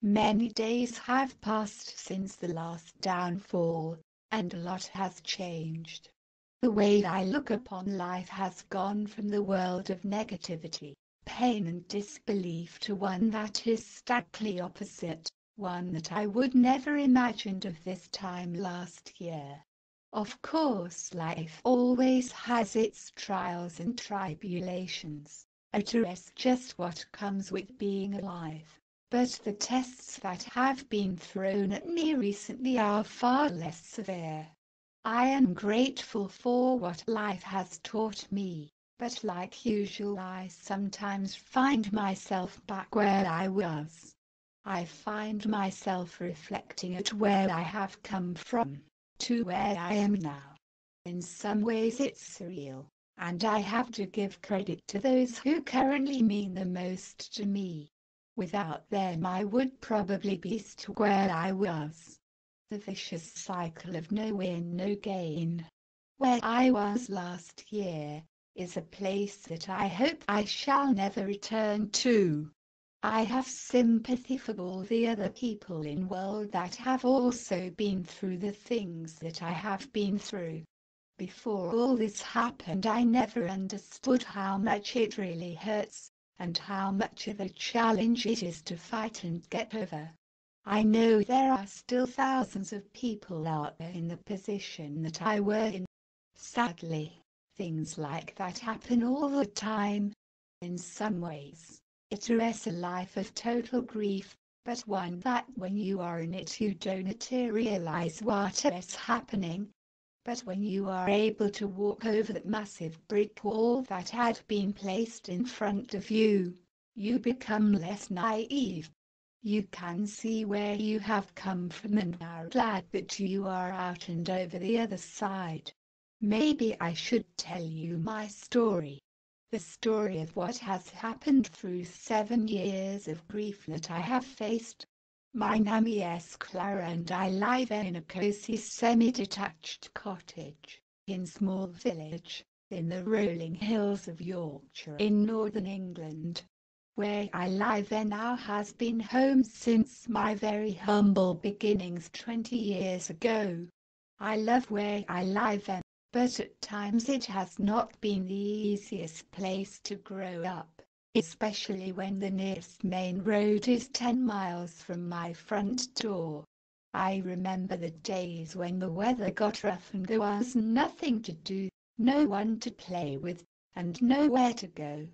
Many days have passed since the last downfall, and a lot has changed. The way I look upon life has gone from the world of negativity, pain and disbelief to one that is starkly opposite, one that I would never imagined of this time last year. Of course life always has its trials and tribulations, address just what comes with being alive. But the tests that have been thrown at me recently are far less severe. I am grateful for what life has taught me, but like usual I sometimes find myself back where I was. I find myself reflecting at where I have come from, to where I am now. In some ways it's surreal, and I have to give credit to those who currently mean the most to me. Without them I would probably be stuck where I was. The vicious cycle of no win no gain. Where I was last year, is a place that I hope I shall never return to. I have sympathy for all the other people in world that have also been through the things that I have been through. Before all this happened I never understood how much it really hurts and how much of a challenge it is to fight and get over. I know there are still thousands of people out there in the position that I were in. Sadly, things like that happen all the time. In some ways, it is a life of total grief, but one that when you are in it you don't realize what is happening, but when you are able to walk over that massive brick wall that had been placed in front of you, you become less naive. You can see where you have come from and are glad that you are out and over the other side. Maybe I should tell you my story. The story of what has happened through seven years of grief that I have faced. My name is Clara and I live in a cozy semi-detached cottage, in small village, in the rolling hills of Yorkshire in northern England. Where I live there now has been home since my very humble beginnings 20 years ago. I love where I live but at times it has not been the easiest place to grow up especially when the nearest main road is 10 miles from my front door. I remember the days when the weather got rough and there was nothing to do, no one to play with, and nowhere to go.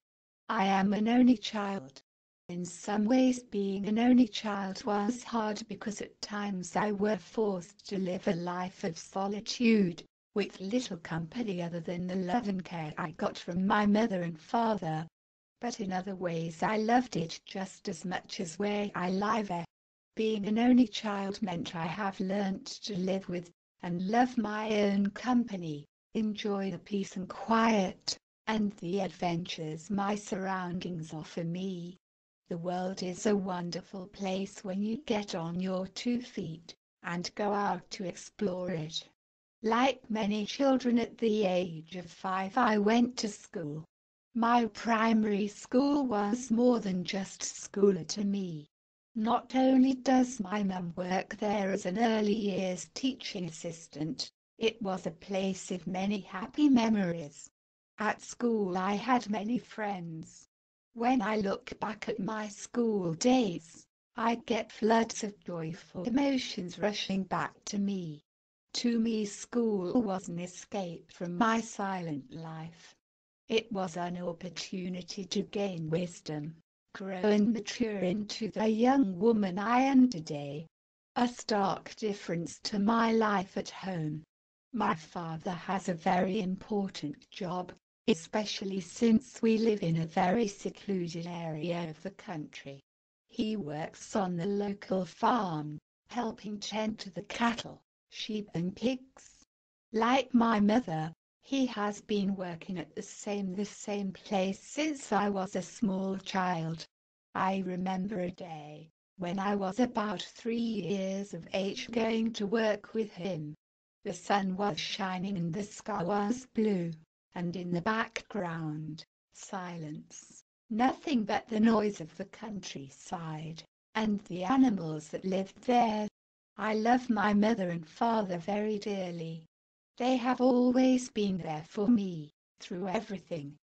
I am an only child. In some ways being an only child was hard because at times I were forced to live a life of solitude, with little company other than the love and care I got from my mother and father but in other ways I loved it just as much as where I live. There. Being an only child meant I have learnt to live with and love my own company, enjoy the peace and quiet, and the adventures my surroundings offer me. The world is a wonderful place when you get on your two feet and go out to explore it. Like many children at the age of five I went to school. My primary school was more than just school to me. Not only does my mum work there as an early years teaching assistant, it was a place of many happy memories. At school I had many friends. When I look back at my school days, I get floods of joyful emotions rushing back to me. To me school was an escape from my silent life. It was an opportunity to gain wisdom, grow and mature into the young woman I am today. A stark difference to my life at home. My father has a very important job, especially since we live in a very secluded area of the country. He works on the local farm, helping tend to the cattle, sheep and pigs. Like my mother, he has been working at the same the same place since I was a small child. I remember a day, when I was about three years of age going to work with him. The sun was shining and the sky was blue, and in the background, silence, nothing but the noise of the countryside. and the animals that lived there. I love my mother and father very dearly. They have always been there for me, through everything.